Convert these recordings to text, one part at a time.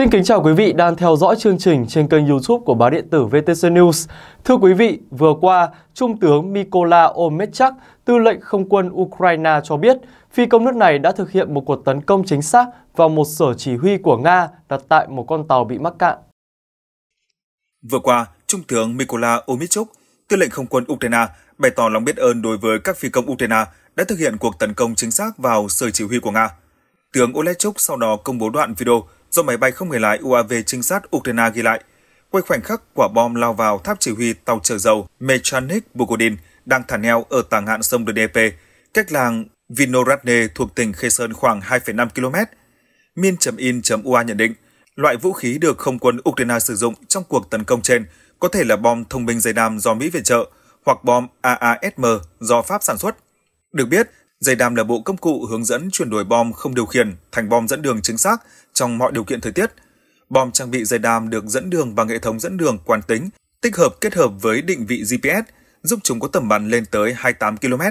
Xin kính chào quý vị đang theo dõi chương trình trên kênh YouTube của báo điện tử VTC News. Thưa quý vị, vừa qua, Trung tướng Mykola Omechak, tư lệnh không quân Ukraine cho biết, phi công nước này đã thực hiện một cuộc tấn công chính xác vào một sở chỉ huy của Nga đặt tại một con tàu bị mắc cạn. Vừa qua, Trung tướng Mykola Omechak, tư lệnh không quân Ukraine, bày tỏ lòng biết ơn đối với các phi công Ukraine đã thực hiện cuộc tấn công chính xác vào sở chỉ huy của Nga. Tướng Olechuk sau đó công bố đoạn video do máy bay không người lái UAV trinh sát Ukraine ghi lại, quay khoảnh khắc quả bom lao vào tháp chỉ huy tàu chở dầu Mechanik Bugodin đang thả neo ở tảng ngạn sông DDP, cách làng Vinoradne thuộc tỉnh Kherson khoảng 2,5 km. Min.in.ua nhận định, loại vũ khí được không quân Ukraine sử dụng trong cuộc tấn công trên có thể là bom thông minh dây đam do Mỹ viện trợ hoặc bom AASM do Pháp sản xuất. Được biết, Dây đam là bộ công cụ hướng dẫn chuyển đổi bom không điều khiển thành bom dẫn đường chính xác trong mọi điều kiện thời tiết. Bom trang bị dây đam được dẫn đường bằng hệ thống dẫn đường quán tính, tích hợp kết hợp với định vị GPS, giúp chúng có tầm bắn lên tới 28 km.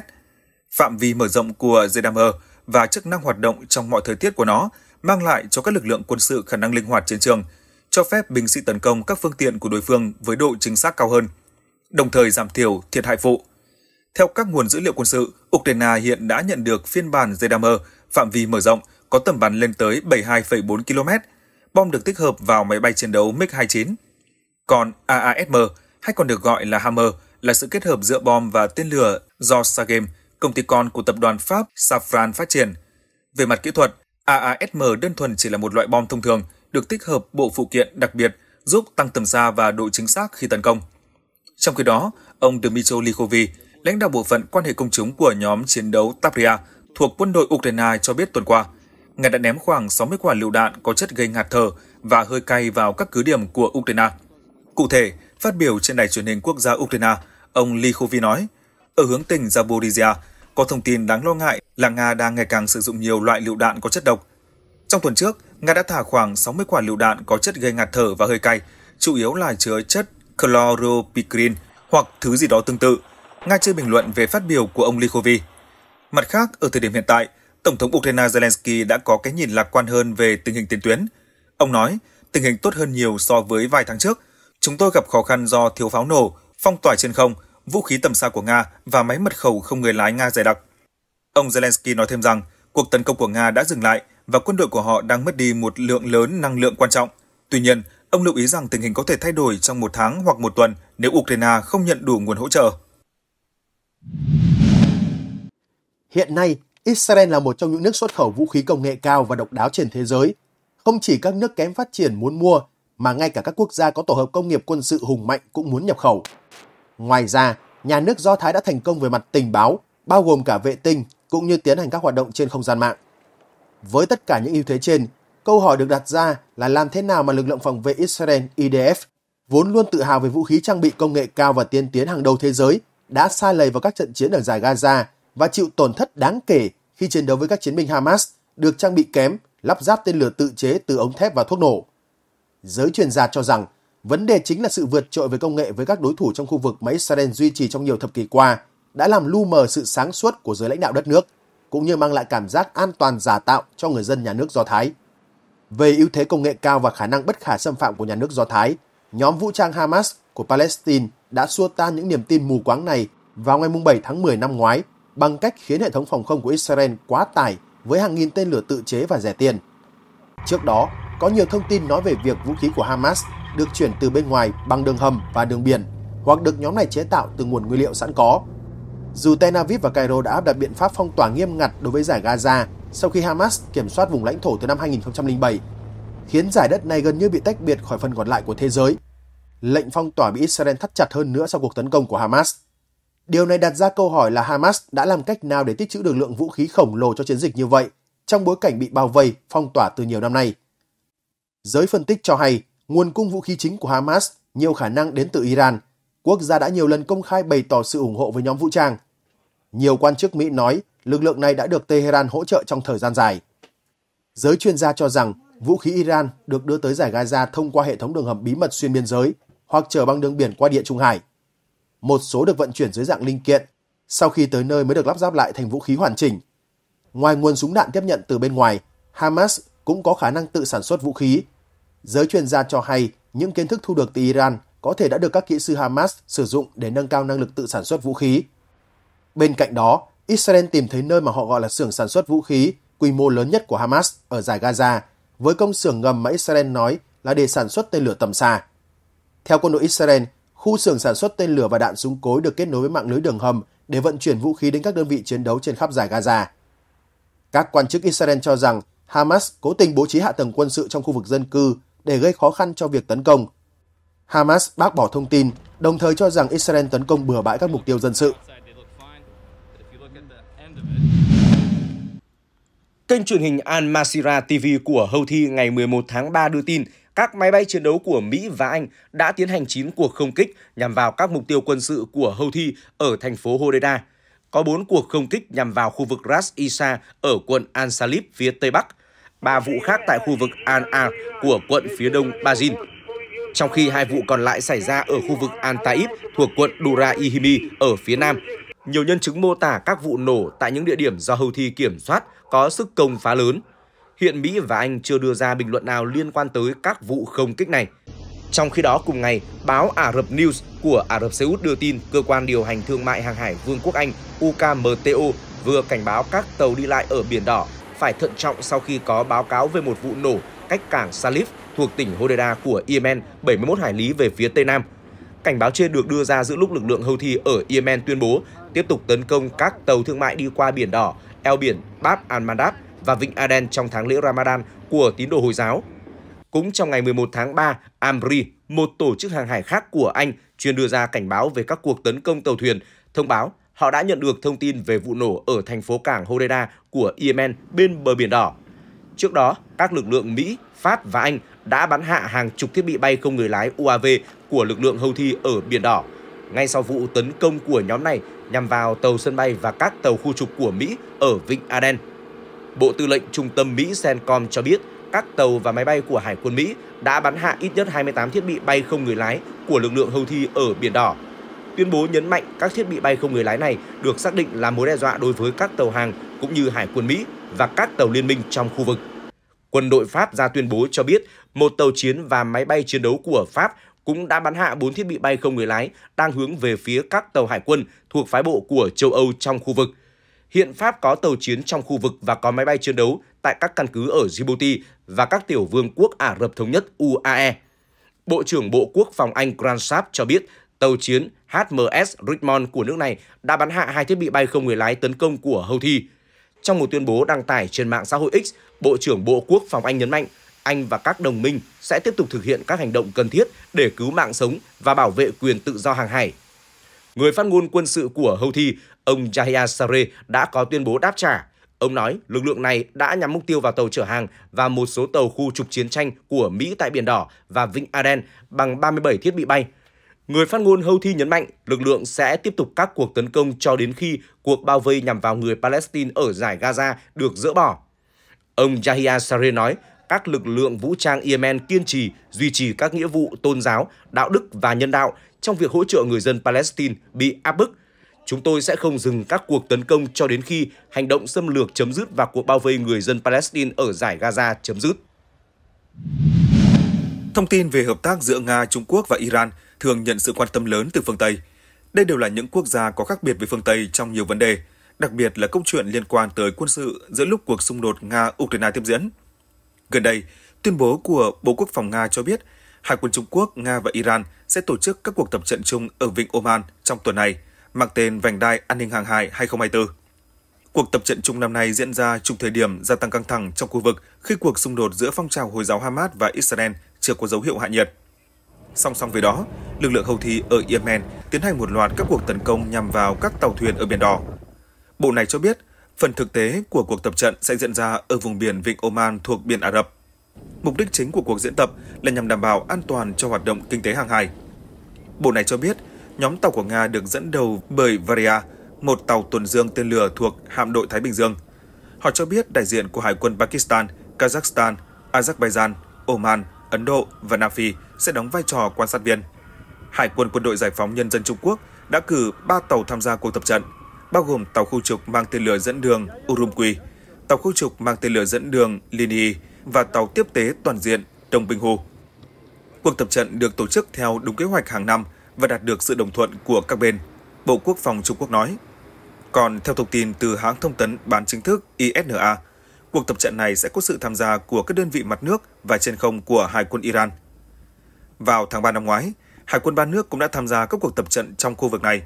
Phạm vi mở rộng của dây đam e và chức năng hoạt động trong mọi thời tiết của nó mang lại cho các lực lượng quân sự khả năng linh hoạt trên trường, cho phép binh sĩ tấn công các phương tiện của đối phương với độ chính xác cao hơn, đồng thời giảm thiểu thiệt hại phụ. Theo các nguồn dữ liệu quân sự, Ukraine hiện đã nhận được phiên bản Zedamer phạm vi mở rộng có tầm bắn lên tới 72,4 km. Bom được tích hợp vào máy bay chiến đấu MiG-29. Còn AASM, hay còn được gọi là Hammer, là sự kết hợp giữa bom và tên lửa do Sagem, công ty con của tập đoàn Pháp Safran phát triển. Về mặt kỹ thuật, AASM đơn thuần chỉ là một loại bom thông thường, được tích hợp bộ phụ kiện đặc biệt giúp tăng tầm xa và độ chính xác khi tấn công. Trong khi đó, ông Dmitry Likhovi, lãnh đạo bộ phận quan hệ công chúng của nhóm chiến đấu Tapria thuộc quân đội Ukraine cho biết tuần qua, ngài đã ném khoảng 60 quả lựu đạn có chất gây ngạt thở và hơi cay vào các cứ điểm của Ukraine. Cụ thể, phát biểu trên đài truyền hình quốc gia Ukraine, ông Likhovi nói, ở hướng tỉnh Zaporizhia, có thông tin đáng lo ngại là Nga đang ngày càng sử dụng nhiều loại lựu đạn có chất độc. Trong tuần trước, Nga đã thả khoảng 60 quả lựu đạn có chất gây ngạt thở và hơi cay, chủ yếu là chứa chất chloropicrin hoặc thứ gì đó tương tự Nga chưa bình luận về phát biểu của ông Likhovi. Mặt khác, ở thời điểm hiện tại, Tổng thống Ukraine Zelensky đã có cái nhìn lạc quan hơn về tình hình tiền tuyến. Ông nói, tình hình tốt hơn nhiều so với vài tháng trước. Chúng tôi gặp khó khăn do thiếu pháo nổ, phong tỏa trên không, vũ khí tầm xa của Nga và máy mật khẩu không người lái Nga dày đặc. Ông Zelensky nói thêm rằng, cuộc tấn công của Nga đã dừng lại và quân đội của họ đang mất đi một lượng lớn năng lượng quan trọng. Tuy nhiên, ông lưu ý rằng tình hình có thể thay đổi trong một tháng hoặc một tuần nếu Ukraine không nhận đủ nguồn hỗ trợ. Hiện nay, Israel là một trong những nước xuất khẩu vũ khí công nghệ cao và độc đáo trên thế giới. Không chỉ các nước kém phát triển muốn mua, mà ngay cả các quốc gia có tổ hợp công nghiệp quân sự hùng mạnh cũng muốn nhập khẩu. Ngoài ra, nhà nước Do Thái đã thành công về mặt tình báo, bao gồm cả vệ tinh, cũng như tiến hành các hoạt động trên không gian mạng. Với tất cả những ưu thế trên, câu hỏi được đặt ra là làm thế nào mà lực lượng phòng vệ Israel IDF, vốn luôn tự hào về vũ khí trang bị công nghệ cao và tiên tiến hàng đầu thế giới, đã sai lầy vào các trận chiến ở giải Gaza và chịu tổn thất đáng kể khi chiến đấu với các chiến binh Hamas được trang bị kém, lắp ráp tên lửa tự chế từ ống thép và thuốc nổ. Giới chuyên gia cho rằng, vấn đề chính là sự vượt trội về công nghệ với các đối thủ trong khu vực mà Israel duy trì trong nhiều thập kỷ qua đã làm lu mờ sự sáng suốt của giới lãnh đạo đất nước, cũng như mang lại cảm giác an toàn giả tạo cho người dân nhà nước Do Thái. Về ưu thế công nghệ cao và khả năng bất khả xâm phạm của nhà nước Do Thái, nhóm vũ trang Hamas của Palestine đã xua tan những niềm tin mù quáng này vào ngày 7 tháng 10 năm ngoái bằng cách khiến hệ thống phòng không của Israel quá tải với hàng nghìn tên lửa tự chế và rẻ tiền. Trước đó, có nhiều thông tin nói về việc vũ khí của Hamas được chuyển từ bên ngoài bằng đường hầm và đường biển hoặc được nhóm này chế tạo từ nguồn nguyên liệu sẵn có. Dù Tel Aviv và Cairo đã áp đặt biện pháp phong tỏa nghiêm ngặt đối với giải Gaza sau khi Hamas kiểm soát vùng lãnh thổ từ năm 2007, khiến giải đất này gần như bị tách biệt khỏi phần còn lại của thế giới. Lệnh phong tỏa bị Israel thắt chặt hơn nữa sau cuộc tấn công của Hamas. Điều này đặt ra câu hỏi là Hamas đã làm cách nào để tích trữ được lượng vũ khí khổng lồ cho chiến dịch như vậy trong bối cảnh bị bao vây, phong tỏa từ nhiều năm nay. Giới phân tích cho hay, nguồn cung vũ khí chính của Hamas nhiều khả năng đến từ Iran. Quốc gia đã nhiều lần công khai bày tỏ sự ủng hộ với nhóm vũ trang. Nhiều quan chức Mỹ nói lực lượng này đã được Tehran hỗ trợ trong thời gian dài. Giới chuyên gia cho rằng vũ khí Iran được đưa tới giải Gaza thông qua hệ thống đường hầm bí mật xuyên biên giới hoặc chở bằng đường biển qua địa Trung Hải một số được vận chuyển dưới dạng linh kiện, sau khi tới nơi mới được lắp ráp lại thành vũ khí hoàn chỉnh. Ngoài nguồn súng đạn tiếp nhận từ bên ngoài, Hamas cũng có khả năng tự sản xuất vũ khí. Giới chuyên gia cho hay những kiến thức thu được từ Iran có thể đã được các kỹ sư Hamas sử dụng để nâng cao năng lực tự sản xuất vũ khí. Bên cạnh đó, Israel tìm thấy nơi mà họ gọi là xưởng sản xuất vũ khí quy mô lớn nhất của Hamas ở giải Gaza, với công xưởng ngầm mà Israel nói là để sản xuất tên lửa tầm xa. Theo quân đội Israel, khu xưởng sản xuất tên lửa và đạn súng cối được kết nối với mạng lưới đường hầm để vận chuyển vũ khí đến các đơn vị chiến đấu trên khắp giải Gaza. Các quan chức Israel cho rằng Hamas cố tình bố trí hạ tầng quân sự trong khu vực dân cư để gây khó khăn cho việc tấn công. Hamas bác bỏ thông tin, đồng thời cho rằng Israel tấn công bừa bãi các mục tiêu dân sự. Kênh truyền hình Al Masira TV của Houthi ngày 11 tháng 3 đưa tin các máy bay chiến đấu của Mỹ và Anh đã tiến hành 9 cuộc không kích nhằm vào các mục tiêu quân sự của Houthi ở thành phố Hodeida. Có 4 cuộc không kích nhằm vào khu vực Ras Isa ở quận Al Salib phía tây bắc, 3 vụ khác tại khu vực Al Ar của quận phía đông Bajin. Trong khi hai vụ còn lại xảy ra ở khu vực Al Taib thuộc quận Dura Ihimi ở phía nam. Nhiều nhân chứng mô tả các vụ nổ tại những địa điểm do Houthi kiểm soát có sức công phá lớn. Hiện Mỹ và Anh chưa đưa ra bình luận nào liên quan tới các vụ không kích này. Trong khi đó cùng ngày, báo Ả Rập News của Ả Rập Xê Út đưa tin cơ quan điều hành thương mại hàng hải Vương quốc Anh UKMTO vừa cảnh báo các tàu đi lại ở Biển Đỏ phải thận trọng sau khi có báo cáo về một vụ nổ cách cảng Salif thuộc tỉnh Hodeida của Yemen 71 hải lý về phía tây nam. Cảnh báo trên được đưa ra giữa lúc lực lượng Houthi ở Yemen tuyên bố tiếp tục tấn công các tàu thương mại đi qua Biển Đỏ, eo biển Bab al-Mandab và Vịnh Aden trong tháng lễ Ramadan của tín đồ Hồi giáo. Cũng trong ngày 11 tháng 3, Amri, một tổ chức hàng hải khác của Anh, chuyên đưa ra cảnh báo về các cuộc tấn công tàu thuyền, thông báo họ đã nhận được thông tin về vụ nổ ở thành phố cảng Hodeida của Yemen bên bờ Biển Đỏ. Trước đó, các lực lượng Mỹ, Pháp và Anh đã bắn hạ hàng chục thiết bị bay không người lái UAV của lực lượng Houthi ở Biển Đỏ. Ngay sau vụ tấn công của nhóm này nhằm vào tàu sân bay và các tàu khu trục của Mỹ ở Vịnh Aden. Bộ Tư lệnh Trung tâm Mỹ CENTCOM cho biết, các tàu và máy bay của Hải quân Mỹ đã bắn hạ ít nhất 28 thiết bị bay không người lái của lực lượng Houthi ở Biển Đỏ. Tuyên bố nhấn mạnh các thiết bị bay không người lái này được xác định là mối đe dọa đối với các tàu hàng cũng như Hải quân Mỹ và các tàu liên minh trong khu vực. Quân đội Pháp ra tuyên bố cho biết một tàu chiến và máy bay chiến đấu của Pháp cũng đã bắn hạ 4 thiết bị bay không người lái đang hướng về phía các tàu hải quân thuộc phái bộ của châu Âu trong khu vực. Hiện Pháp có tàu chiến trong khu vực và có máy bay chiến đấu tại các căn cứ ở Djibouti và các tiểu vương quốc Ả Rập Thống Nhất UAE. Bộ trưởng Bộ Quốc phòng Anh Grant Sharp cho biết tàu chiến HMS Richmond của nước này đã bắn hạ hai thiết bị bay không người lái tấn công của Houthi. Trong một tuyên bố đăng tải trên mạng xã hội X, Bộ trưởng Bộ Quốc phòng Anh nhấn mạnh anh và các đồng minh sẽ tiếp tục thực hiện các hành động cần thiết để cứu mạng sống và bảo vệ quyền tự do hàng hải. Người phát ngôn quân sự của Houthi, ông Yahya Sareh đã có tuyên bố đáp trả. Ông nói lực lượng này đã nhắm mục tiêu vào tàu chở hàng và một số tàu khu trục chiến tranh của Mỹ tại Biển Đỏ và Vịnh Aden bằng 37 thiết bị bay. Người phát ngôn Houthi nhấn mạnh lực lượng sẽ tiếp tục các cuộc tấn công cho đến khi cuộc bao vây nhằm vào người Palestine ở giải Gaza được dỡ bỏ. Ông Yahya Sareh nói các lực lượng vũ trang Yemen kiên trì duy trì các nghĩa vụ tôn giáo, đạo đức và nhân đạo trong việc hỗ trợ người dân Palestine bị áp bức. Chúng tôi sẽ không dừng các cuộc tấn công cho đến khi hành động xâm lược chấm dứt và cuộc bao vây người dân Palestine ở giải Gaza chấm dứt. Thông tin về hợp tác giữa Nga, Trung Quốc và Iran thường nhận sự quan tâm lớn từ phương Tây. Đây đều là những quốc gia có khác biệt với phương Tây trong nhiều vấn đề, đặc biệt là câu chuyện liên quan tới quân sự giữa lúc cuộc xung đột Nga-Ukraine tiếp diễn. Gần đây, tuyên bố của Bộ Quốc phòng Nga cho biết Hải quân Trung Quốc, Nga và Iran sẽ tổ chức các cuộc tập trận chung ở Vịnh Oman trong tuần này, mang tên Vành đai An ninh hàng hải 2024. Cuộc tập trận chung năm nay diễn ra trong thời điểm gia tăng căng thẳng trong khu vực khi cuộc xung đột giữa phong trào Hồi giáo Hamas và Israel chưa có dấu hiệu hạ nhiệt. Song song với đó, lực lượng Houthi ở Yemen tiến hành một loạt các cuộc tấn công nhằm vào các tàu thuyền ở Biển Đỏ. Bộ này cho biết Phần thực tế của cuộc tập trận sẽ diễn ra ở vùng biển Vịnh Oman thuộc Biển Ả Rập. Mục đích chính của cuộc diễn tập là nhằm đảm bảo an toàn cho hoạt động kinh tế hàng hải. Bộ này cho biết, nhóm tàu của Nga được dẫn đầu bởi Varia, một tàu tuần dương tên lửa thuộc hạm đội Thái Bình Dương. Họ cho biết đại diện của Hải quân Pakistan, Kazakhstan, Azerbaijan, Oman, Ấn Độ và Nam Phi sẽ đóng vai trò quan sát viên. Hải quân Quân đội Giải phóng Nhân dân Trung Quốc đã cử 3 tàu tham gia cuộc tập trận – bao gồm tàu khu trục mang tên lửa dẫn đường Urumqi, tàu khu trục mang tên lửa dẫn đường Linyi và tàu tiếp tế toàn diện Đông Bình Hồ. Cuộc tập trận được tổ chức theo đúng kế hoạch hàng năm và đạt được sự đồng thuận của các bên, Bộ Quốc phòng Trung Quốc nói. Còn theo thông tin từ hãng thông tấn bán chính thức ISNA, cuộc tập trận này sẽ có sự tham gia của các đơn vị mặt nước và trên không của Hải quân Iran. Vào tháng 3 năm ngoái, Hải quân ba nước cũng đã tham gia các cuộc tập trận trong khu vực này.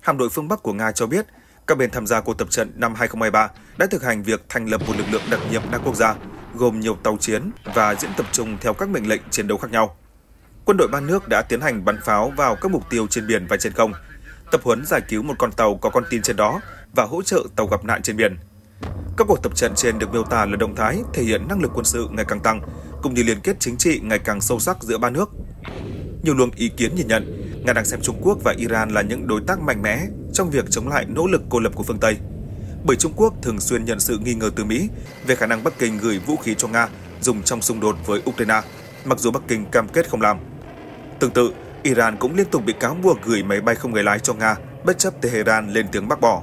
Hạm đội phương Bắc của Nga cho biết, các bên tham gia cuộc tập trận năm 2023 đã thực hành việc thành lập một lực lượng đặc nhiệm đa quốc gia, gồm nhiều tàu chiến và diễn tập trung theo các mệnh lệnh chiến đấu khác nhau. Quân đội ba nước đã tiến hành bắn pháo vào các mục tiêu trên biển và trên không, tập huấn giải cứu một con tàu có con tin trên đó và hỗ trợ tàu gặp nạn trên biển. Các cuộc tập trận trên được miêu tả là động thái thể hiện năng lực quân sự ngày càng tăng, cũng như liên kết chính trị ngày càng sâu sắc giữa ba nước. Nhiều luồng ý kiến nhìn nhận, Nga đang xem Trung Quốc và Iran là những đối tác mạnh mẽ trong việc chống lại nỗ lực cô lập của phương Tây. Bởi Trung Quốc thường xuyên nhận sự nghi ngờ từ Mỹ về khả năng Bắc Kinh gửi vũ khí cho Nga dùng trong xung đột với Ukraine, mặc dù Bắc Kinh cam kết không làm. Tương tự, Iran cũng liên tục bị cáo buộc gửi máy bay không người lái cho Nga, bất chấp Tehran lên tiếng bác bỏ.